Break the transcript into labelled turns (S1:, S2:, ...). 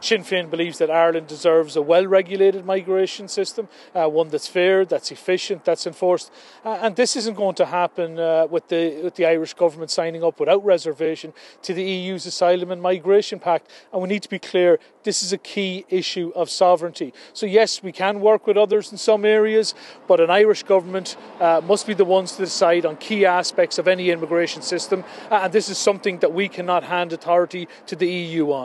S1: Sinn Féin believes that Ireland deserves a well regulated migration system, uh, one that's fair, that's efficient, that's enforced. Uh, and this isn't going to happen uh, with, the, with the Irish government signing up without reservation to the EU's Asylum and Migration Pact. And we need to be clear this is a key issue of sovereignty. So, yes, we can work with others in some areas, but an Irish government uh, must be the ones to decide on key aspects of any immigration system. Uh, and this is something that we cannot hand authority to the EU on.